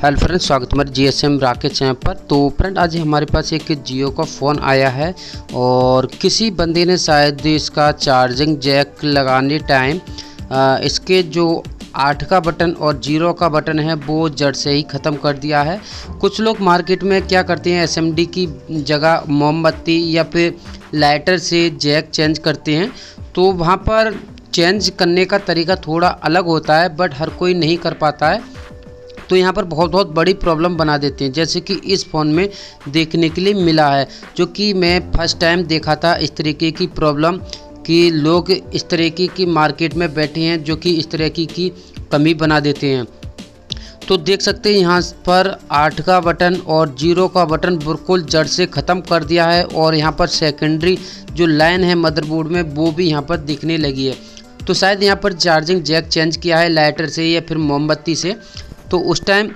Hello friend स्वागत हमारे G S M Rakesh channel पर। तो फ्रेंड, आज हमारे पास एक जियो का फ़ोन आया है और किसी बंदे ने शायद इसका चार्जिंग जैक लगाने टाइम इसके जो आठ का बटन और ज़ीरो का बटन है, वो जड़ से ही ख़त्म कर दिया है। कुछ लोग मार्केट में क्या करते हैं एसएमडी की जगह मोमबत्ती या फिर लाइटर से जैक चेंज करते हैं। तो वहाँ पर चेंज करने का तरीका थोड़ा अलग होता है बट हर कोई नहीं कर पाता है। तो यहाँ पर बहुत बहुत बड़ी प्रॉब्लम बना देते हैं। जैसे कि इस फ़ोन में देखने के लिए मिला है, जो कि मैं फ़र्स्ट टाइम देखा था इस तरीके की प्रॉब्लम कि लोग इस तरीके की मार्केट में बैठे हैं, जो कि इस तरीके की कमी बना देते हैं। तो देख सकते हैं यहाँ पर आठ का बटन और ज़ीरो का बटन बिल्कुल जड़ से ख़त्म कर दिया है, और यहाँ पर सेकेंडरी जो लाइन है मदरबोर्ड में, वो भी यहाँ पर दिखने लगी है। तो शायद यहाँ पर चार्जिंग जैक चेंज किया है लाइटर से या फिर मोमबत्ती से। तो उस टाइम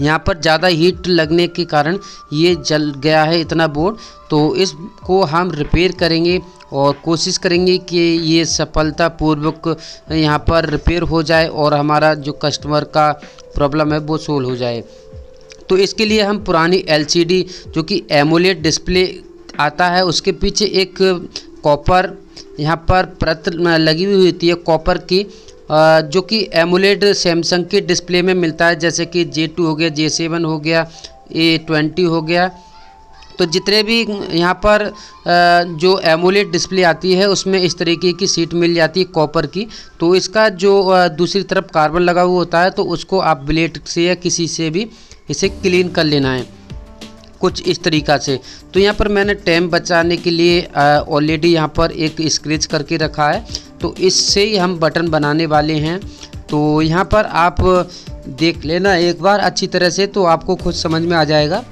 यहाँ पर ज़्यादा हीट लगने के कारण ये जल गया है इतना बोर्ड तो इसको हम रिपेयर करेंगे और कोशिश करेंगे कि ये सफलतापूर्वक यहाँ पर रिपेयर हो जाए और हमारा जो कस्टमर का प्रॉब्लम है वो सोल्व हो जाए। तो इसके लिए हम पुरानी एलसीडी जो कि एमोलेट डिस्प्ले आता है, उसके पीछे एक कॉपर यहाँ पर परत लगी हुई होती है कॉपर की। जो कि एमुलेट सैमसंग के डिस्प्ले में मिलता है, जैसे कि जे टू हो गया जे सेवन हो गया ए ट्वेंटी हो गया। तो जितने भी यहाँ पर जो एमुलेट डिस्प्ले आती है, उसमें इस तरीके की सीट मिल जाती है कॉपर की। तो इसका जो दूसरी तरफ़ कार्बन लगा हुआ होता है तो उसको आप ब्लेड से या किसी से भी इसे क्लीन कर लेना है, कुछ इस तरीक़ा से। तो यहाँ पर मैंने टाइम बचाने के लिए ऑलरेडी यहाँ पर एक स्क्रेच करके रखा है। तो इससे ही हम बटन बनाने वाले हैं। तो यहाँ पर आप देख लेना एक बार अच्छी तरह से तो आपको खुद समझ में आ जाएगा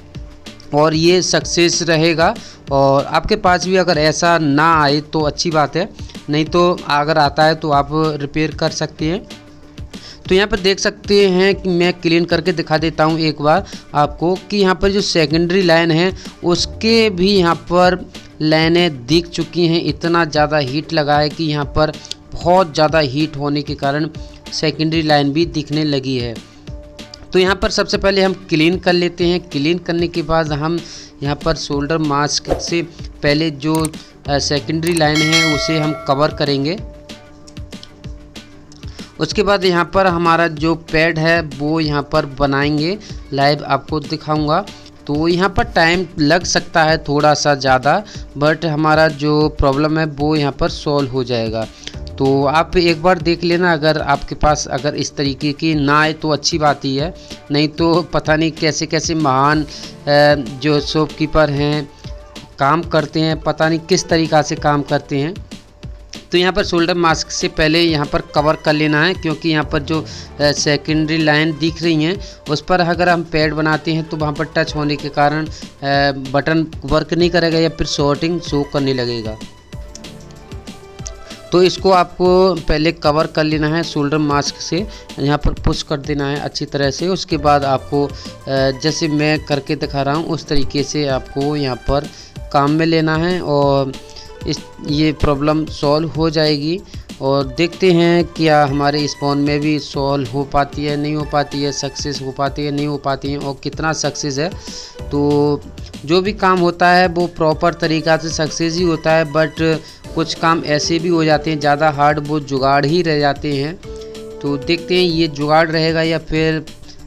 और ये सक्सेस रहेगा। और आपके पास भी अगर ऐसा ना आए तो अच्छी बात है, नहीं तो अगर आता है तो आप रिपेयर कर सकते हैं। तो यहाँ पर देख सकते हैं कि मैं क्लीन करके दिखा देता हूँ एक बार आपको कि यहाँ पर जो सेकेंडरी लाइन है, उसके भी यहाँ पर लाइनें दिख चुकी हैं। इतना ज़्यादा हीट लगा है कि यहाँ पर बहुत ज़्यादा हीट होने के कारण सेकेंडरी लाइन भी दिखने लगी है। तो यहाँ पर सबसे पहले हम क्लीन कर लेते हैं। क्लीन करने के बाद हम यहाँ पर शोल्डर मास्क से पहले जो सेकेंडरी लाइन है, उसे हम कवर करेंगे। उसके बाद यहाँ पर हमारा जो पैड है, वो यहाँ पर बनाएँगे। लाइव आपको दिखाऊँगा। तो यहाँ पर टाइम लग सकता है थोड़ा सा ज़्यादा बट हमारा जो प्रॉब्लम है वो यहाँ पर सॉल्व हो जाएगा। तो आप एक बार देख लेना अगर आपके पास अगर इस तरीके की ना आए तो अच्छी बात ही है। नहीं तो पता नहीं कैसे कैसे महान जो शॉपकीपर हैं, काम करते हैं, पता नहीं किस तरीक़ा से काम करते हैं। तो यहाँ पर शोल्डर मास्क से पहले यहाँ पर कवर कर लेना है, क्योंकि यहाँ पर जो सेकेंडरी लाइन दिख रही हैं, उस पर अगर हम पैड बनाते हैं तो वहाँ पर टच होने के कारण बटन वर्क नहीं करेगा या फिर शॉर्टिंग शो करने लगेगा। तो इसको आपको पहले कवर कर लेना है शोल्डर मास्क से, यहाँ पर पुश कर देना है अच्छी तरह से, उसके बाद आपको जैसे मैं करके दिखा रहा हूँ, उस तरीके से आपको यहाँ पर काम में लेना है और इस, ये प्रॉब्लम सॉल्व हो जाएगी और देखते हैं क्या हमारे इस फ़ोन में भी सॉल्व हो पाती है, नहीं हो पाती है सक्सेस हो पाती है, नहीं हो पाती है और कितना सक्सेस है। तो जो भी काम होता है, वो प्रॉपर तरीक़ा से सक्सेस ही होता है बट कुछ काम ऐसे भी हो जाते हैं, ज़्यादा हार्ड वो जुगाड़ ही रह जाते हैं। तो देखते हैं ये जुगाड़ रहेगा या फिर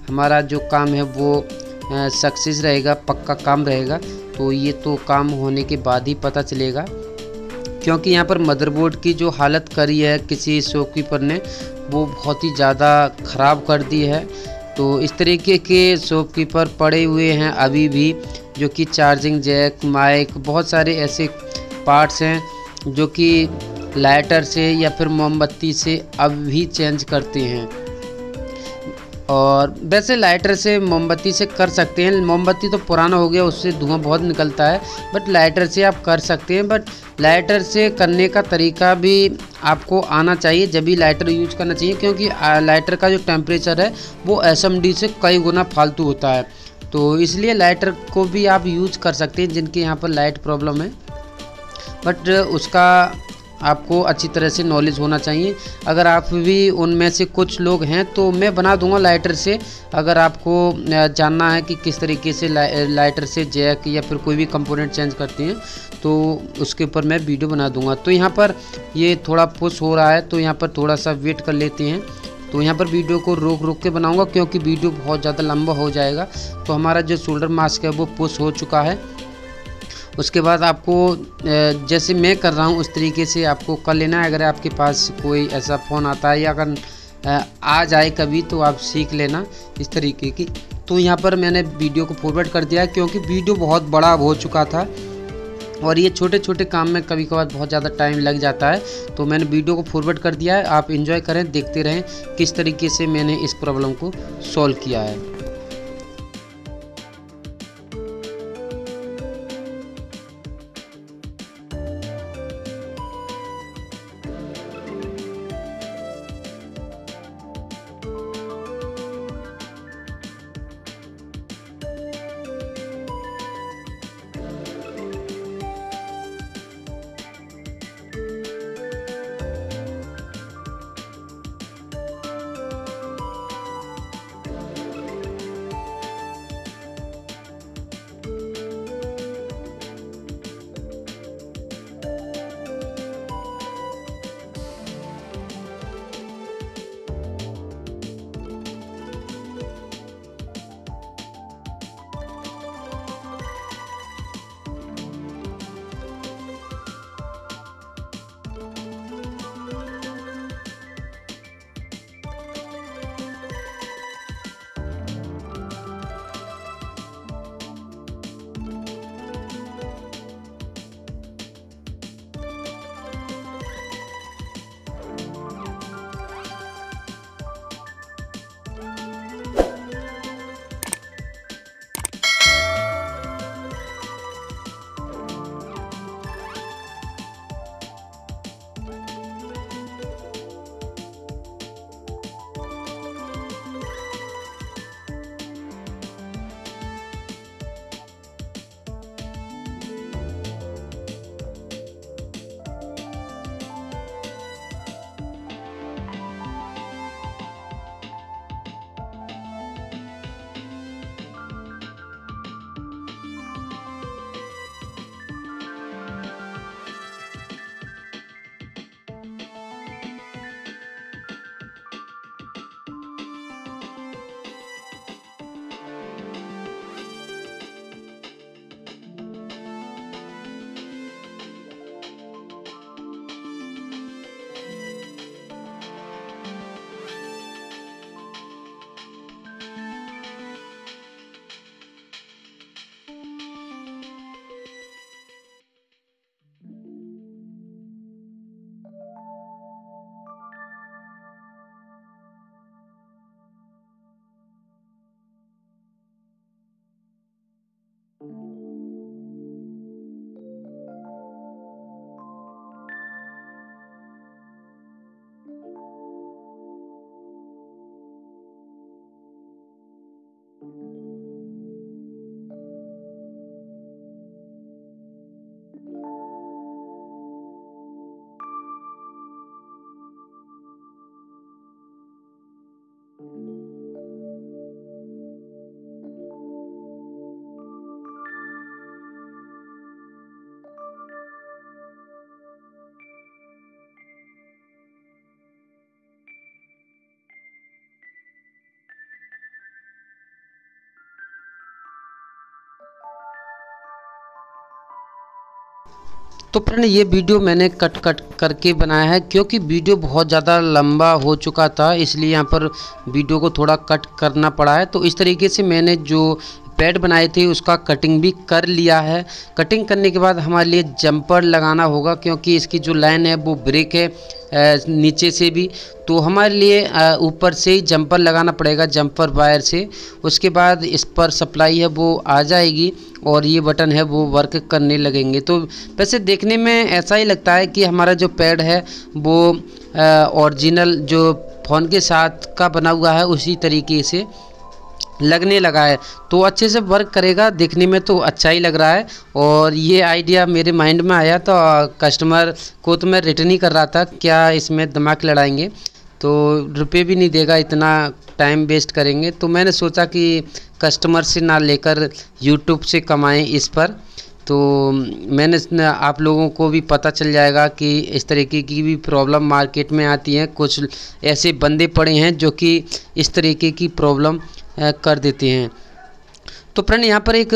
हमारा जो काम है वो सक्सेस रहेगा, पक्का काम रहेगा। तो ये तो काम होने के बाद ही पता चलेगा। क्योंकि यहाँ पर मदरबोर्ड की जो हालत करी है किसी शॉपकीपर ने, वो बहुत ही ज़्यादा ख़राब कर दी है। तो इस तरीके के शॉपकीपर पड़े हुए हैं अभी भी, जो कि चार्जिंग जैक माइक बहुत सारे ऐसे पार्ट्स हैं, जो कि लाइटर से या फिर मोमबत्ती से अब भी चेंज करते हैं। और वैसे लाइटर से मोमबत्ती से कर सकते हैं। मोमबत्ती तो पुराना हो गया, उससे धुआँ बहुत निकलता है बट लाइटर से आप कर सकते हैं। बट लाइटर से करने का तरीका भी आपको आना चाहिए, जब भी लाइटर यूज़ करना चाहिए, क्योंकि लाइटर का जो टेम्परेचर है, वो एसएमडी से कई गुना फालतू होता है। तो इसलिए लाइटर को भी आप यूज़ कर सकते हैं, जिनके यहाँ पर लाइट प्रॉब्लम है। बट उसका आपको अच्छी तरह से नॉलेज होना चाहिए। अगर आप भी उनमें से कुछ लोग हैं तो मैं बना दूँगा लाइटर से। अगर आपको जानना है कि किस तरीके से ला, लाइटर से जैक या फिर कोई भी कंपोनेंट चेंज करते हैं तो उसके ऊपर मैं वीडियो बना दूँगा। तो यहाँ पर ये थोड़ा पुश हो रहा है तो यहाँ पर थोड़ा सा वेट कर लेते हैं। तो यहाँ पर वीडियो को रोक रोक के बनाऊँगा क्योंकि वीडियो बहुत ज़्यादा लंबा हो जाएगा। तो हमारा जो शोल्डर मास्क है वो पुश हो चुका है। उसके बाद आपको जैसे मैं कर रहा हूँ, उस तरीके से आपको कर लेना है। अगर आपके पास कोई ऐसा फ़ोन आता है या अगर आ जाए कभी तो आप सीख लेना इस तरीके की। तो यहाँ पर मैंने वीडियो को फॉरवर्ड कर दिया क्योंकि वीडियो बहुत बड़ा हो चुका था और ये छोटे छोटे काम में कभी कभार बहुत ज़्यादा टाइम लग जाता है। तो मैंने वीडियो को फॉरवर्ड कर दिया है। आप इन्जॉय करें, देखते रहें किस तरीके से मैंने इस प्रॉब्लम को सॉल्व किया है। तो फ्रेंड, ये वीडियो मैंने कट कट करके बनाया है क्योंकि वीडियो बहुत ज़्यादा लंबा हो चुका था, इसलिए यहाँ पर वीडियो को थोड़ा कट करना पड़ा है। तो इस तरीके से मैंने जो पैड बनाए थे, उसका कटिंग भी कर लिया है। कटिंग करने के बाद हमारे लिए जंपर लगाना होगा, क्योंकि इसकी जो लाइन है, वो ब्रेक है नीचे से भी। तो हमारे लिए ऊपर से ही जंपर लगाना पड़ेगा जंपर वायर से। उसके बाद इस पर सप्लाई है, वो आ जाएगी और ये बटन है, वो वर्क करने लगेंगे। तो वैसे देखने में ऐसा ही लगता है कि हमारा जो पैड है, वो ओरिजिनल जो फ़ोन के साथ का बना हुआ है, उसी तरीके से। लगने लगा है। तो अच्छे से वर्क करेगा, देखने में तो अच्छा ही लग रहा है। और ये आइडिया मेरे माइंड में आया तो कस्टमर को तो मैं रिटर्न ही कर रहा था, क्या इसमें दिमाग लड़ाएँगे? तो रुपये भी नहीं देगा, इतना टाइम वेस्ट करेंगे। तो मैंने सोचा कि कस्टमर से ना लेकर यूट्यूब से कमाएँ इस पर। तो मैंने आप लोगों को भी पता चल जाएगा कि इस तरीके की भी प्रॉब्लम मार्केट में आती हैं। कुछ ऐसे बंदे पड़े हैं जो कि इस तरीके की प्रॉब्लम कर देते हैं। तो फ्रेंड, यहाँ पर एक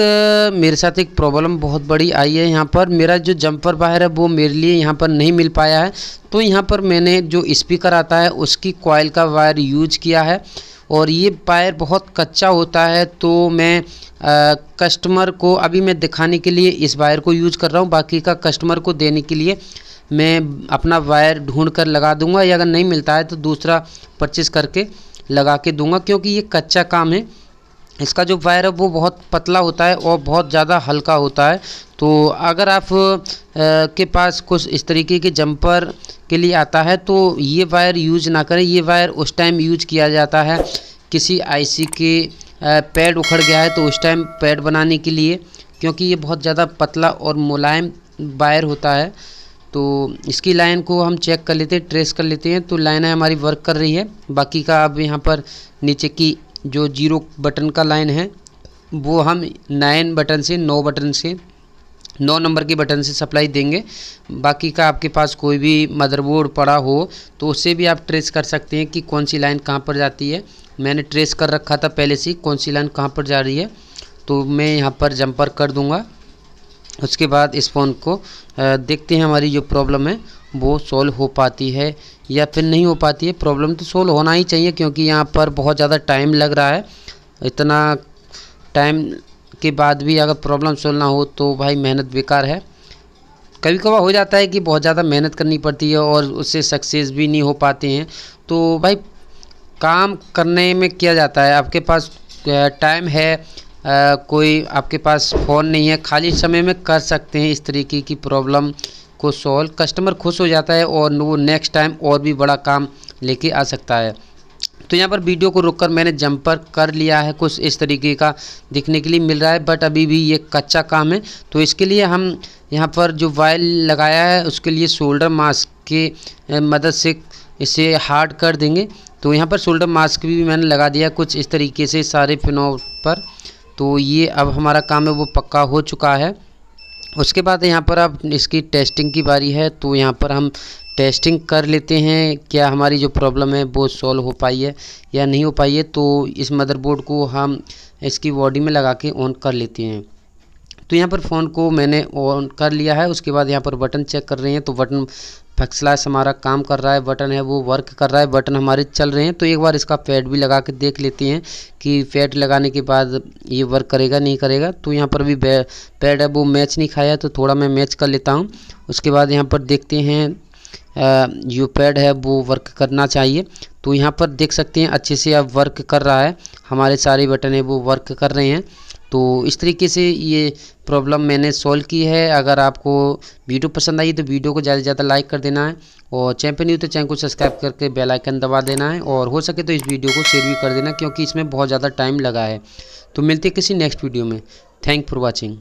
मेरे साथ एक प्रॉब्लम बहुत बड़ी आई है यहाँ पर। मेरा जो जंपर वायर है, वो मेरे लिए यहाँ पर नहीं मिल पाया है। तो यहाँ पर मैंने जो स्पीकर आता है, उसकी कॉयल का वायर यूज़ किया है। और ये पायर बहुत कच्चा होता है तो मैं आ, कस्टमर को अभी मैं दिखाने के लिए इस वायर को यूज़ कर रहा हूँ। बाकी का कस्टमर को देने के लिए मैं अपना वायर ढूंढ कर लगा दूँगा। या अगर नहीं मिलता है तो दूसरा परचेस करके लगा के दूँगा क्योंकि ये कच्चा काम है। इसका जो वायर है वो बहुत पतला होता है और बहुत ज़्यादा हल्का होता है। तो अगर आप आ, के पास कुछ इस तरीके के जंपर के लिए आता है तो ये वायर यूज़ ना करें। ये वायर उस टाइम यूज़ किया जाता है किसी आईसी के पैड उखड़ गया है तो उस टाइम पैड बनाने के लिए क्योंकि ये बहुत ज़्यादा पतला और मुलायम वायर होता है। तो इसकी लाइन को हम चेक कर लेते हैं ट्रेस कर लेते हैं। तो लाइन हमारी वर्क कर रही है। बाकी का अब यहाँ पर नीचे की जो ज़ीरो बटन का लाइन है, वो हम नाइन बटन से, नौ बटन से, नौ नंबर के बटन से सप्लाई देंगे। बाकी का आपके पास कोई भी मदरबोर्ड पड़ा हो तो उससे भी आप ट्रेस कर सकते हैं कि कौन सी लाइन कहाँ पर जाती है। मैंने ट्रेस कर रखा था पहले से कौन सी लाइन कहाँ पर जा रही है। तो मैं यहाँ पर जंपर कर दूँगा। उसके बाद इस फ़ोन को देखते हैं हमारी जो प्रॉब्लम है। वो सोल्व हो पाती है या फिर नहीं हो पाती है प्रॉब्लम तो सोल्व होना ही चाहिए क्योंकि यहाँ पर बहुत ज़्यादा टाइम लग रहा है। इतना टाइम के बाद भी अगर प्रॉब्लम सोल्व ना हो तो भाई मेहनत बेकार है। कभी कभार हो जाता है कि बहुत ज़्यादा मेहनत करनी पड़ती है और उससे सक्सेस भी नहीं हो पाते हैं। तो भाई काम करने में किया जाता है? आपके पास टाइम है कोई आपके पास फ़ोन नहीं है, खाली समय में कर सकते हैं इस तरीके की प्रॉब्लम को सॉल्व कस्टमर खुश हो जाता है और वो नेक्स्ट टाइम और भी बड़ा काम लेके आ सकता है। तो यहाँ पर वीडियो को रोककर मैंने जंपर कर लिया है कुछ इस तरीके का दिखने के लिए मिल रहा है बट अभी भी ये कच्चा काम है। तो इसके लिए हम यहाँ पर जो वायल लगाया है, उसके लिए शोल्डर मास्क के मदद से इसे हार्ड कर देंगे। तो यहाँ पर शोल्डर मास्क भी मैंने लगा दिया कुछ इस तरीके से सारे फिनों पर। तो ये अब हमारा काम है, वो पक्का हो चुका है। उसके बाद यहाँ पर अब इसकी टेस्टिंग की बारी है तो यहाँ पर हम टेस्टिंग कर लेते हैं, क्या हमारी जो प्रॉब्लम है वो सॉल्व हो पाई है या नहीं हो पाई है तो इस मदरबोर्ड को हम इसकी बॉडी में लगा के ऑन कर लेते हैं। तो यहाँ पर फ़ोन को मैंने ऑन कर लिया है, उसके बाद यहाँ पर बटन चेक कर रहे हैं तो बटन फ्लैश हमारा काम कर रहा है, बटन है, वो वर्क कर रहा है, बटन हमारे चल रहे हैं। तो एक बार इसका पैड भी लगा के देख लेते हैं कि पैड लगाने के बाद ये वर्क करेगा, नहीं करेगा। तो यहाँ पर भी पैड है वो मैच नहीं खाया तो थोड़ा मैं मैच कर लेता हूँ। उसके बाद यहाँ पर देखते हैं जो पैड है, वो वर्क करना चाहिए। तो यहाँ पर देख सकते हैं, अच्छे से अब वर्क कर रहा है। हमारे सारे बटन है, वो वर्क कर रहे हैं। तो इस तरीके से ये प्रॉब्लम मैंने सॉल्व की है। अगर आपको वीडियो पसंद आई तो वीडियो को ज़्यादा से ज़्यादा लाइक कर देना है और चैनल पर नहीं तो चैनल को सब्सक्राइब करके बेल आइकन दबा देना है और हो सके तो इस वीडियो को शेयर भी कर देना क्योंकि इसमें बहुत ज़्यादा टाइम लगा है। तो मिलते किसी नेक्स्ट वीडियो में। Thank for watching